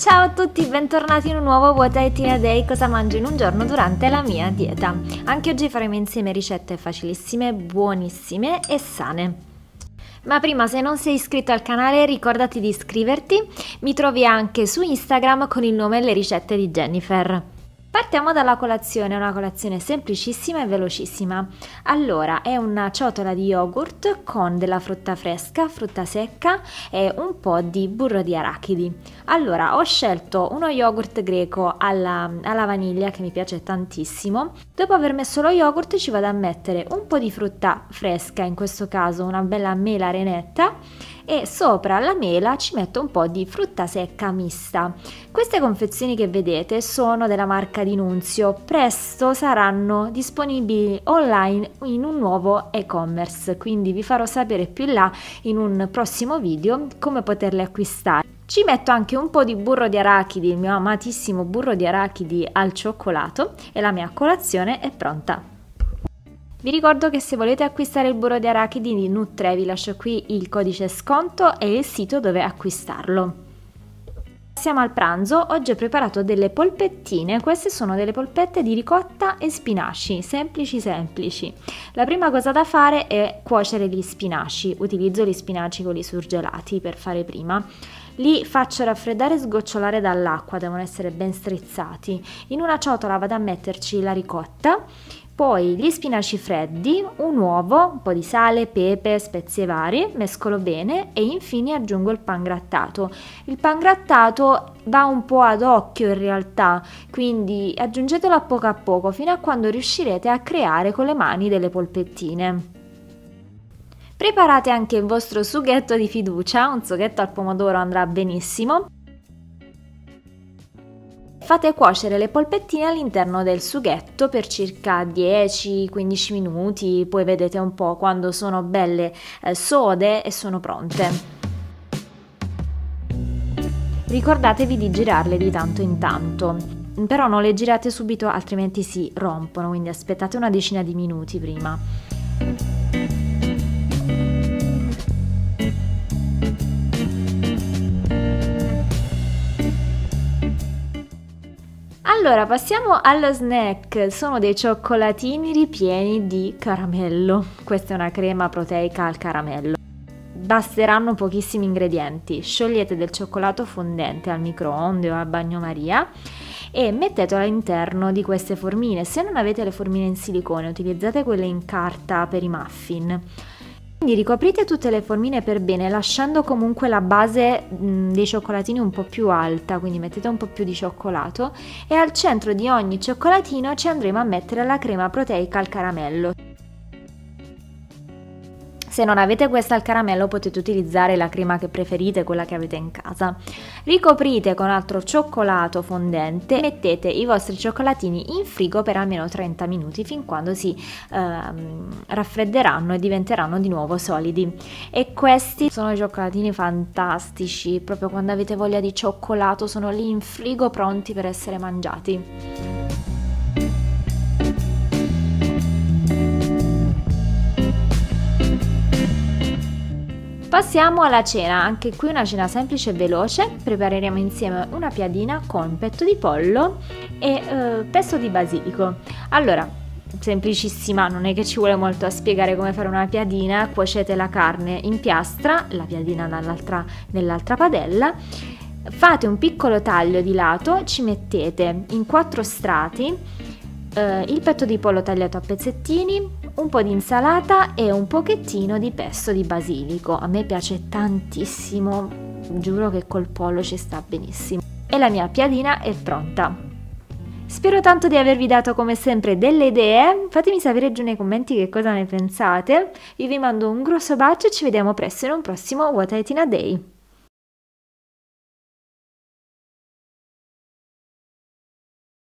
Ciao a tutti, bentornati in un nuovo What I Eat in a Day, cosa mangio in un giorno durante la mia dieta. Anche oggi faremo insieme ricette facilissime, buonissime e sane. Ma prima se non sei iscritto al canale ricordati di iscriverti, mi trovi anche su Instagram con il nome Le ricette di Jennifer. Partiamo dalla colazione, una colazione semplicissima e velocissima. Allora, è una ciotola di yogurt con della frutta fresca, frutta secca e un po' di burro di arachidi. Allora, ho scelto uno yogurt greco alla, alla vaniglia che mi piace tantissimo. Dopo aver messo lo yogurt ci vado a mettere un po' di frutta fresca, in questo caso una bella mela renetta e sopra la mela ci metto un po' di frutta secca mista. Queste confezioni che vedete sono della marca di Nunzio, presto saranno disponibili online in un nuovo e-commerce, quindi vi farò sapere più in là in un prossimo video come poterle acquistare. Ci metto anche un po' di burro di arachidi, il mio amatissimo burro di arachidi al cioccolato e la mia colazione è pronta. Vi ricordo che se volete acquistare il burro di arachidi di Nutre vi lascio qui il codice sconto e il sito dove acquistarlo. Passiamo al pranzo, oggi ho preparato delle polpettine, queste sono delle polpette di ricotta e spinaci, semplici semplici. La prima cosa da fare è cuocere gli spinaci, utilizzo gli spinaci con i surgelati per fare prima. Li faccio raffreddare e sgocciolare dall'acqua, devono essere ben strizzati. In una ciotola vado a metterci la ricotta, poi gli spinaci freddi, un uovo, un po' di sale, pepe, spezie varie, mescolo bene e infine aggiungo il pan grattato. Il pan grattato va un po' ad occhio in realtà, quindi aggiungetelo a poco a poco fino a quando riuscirete a creare con le mani delle polpettine. Preparate anche il vostro sughetto di fiducia, un sughetto al pomodoro andrà benissimo. Fate cuocere le polpettine all'interno del sughetto per circa 10-15 minuti, poi vedete un po' quando sono belle eh, sode e sono pronte. Ricordatevi di girarle di tanto in tanto, però non le girate subito altrimenti si rompono, quindi aspettate una decina di minuti prima. Allora, passiamo allo snack. Sono dei cioccolatini ripieni di caramello. Questa è una crema proteica al caramello. Basteranno pochissimi ingredienti. Sciogliete del cioccolato fondente al microonde o a bagnomaria e mettetelo all'interno di queste formine. Se non avete le formine in silicone, utilizzate quelle in carta per i muffin. Quindi ricoprite tutte le formine per bene lasciando comunque la base mh, dei cioccolatini un po' più alta, quindi mettete un po' più di cioccolato e al centro di ogni cioccolatino ci andremo a mettere la crema proteica al caramello. Se non avete questa al caramello potete utilizzare la crema che preferite, quella che avete in casa. Ricoprite con altro cioccolato fondente e mettete i vostri cioccolatini in frigo per almeno 30 minuti fin quando si ehm, raffredderanno e diventeranno di nuovo solidi. E questi sono cioccolatini fantastici, proprio quando avete voglia di cioccolato sono lì in frigo pronti per essere mangiati. Passiamo alla cena, anche qui una cena semplice e veloce. Prepareremo insieme una piadina con petto di pollo e eh, pesto di basilico. Allora, semplicissima, non è che ci vuole molto a spiegare come fare una piadina. Cuocete la carne in piastra, la piadina nell'altra padella. Fate un piccolo taglio di lato, ci mettete in quattro strati eh, il petto di pollo tagliato a pezzettini, un po' di insalata e un pochettino di pesto di basilico. A me piace tantissimo, giuro che col pollo ci sta benissimo. E la mia piadina è pronta. Spero tanto di avervi dato come sempre delle idee, fatemi sapere giù nei commenti che cosa ne pensate. Io vi mando un grosso bacio e ci vediamo presto in un prossimo What I Eat in a Day.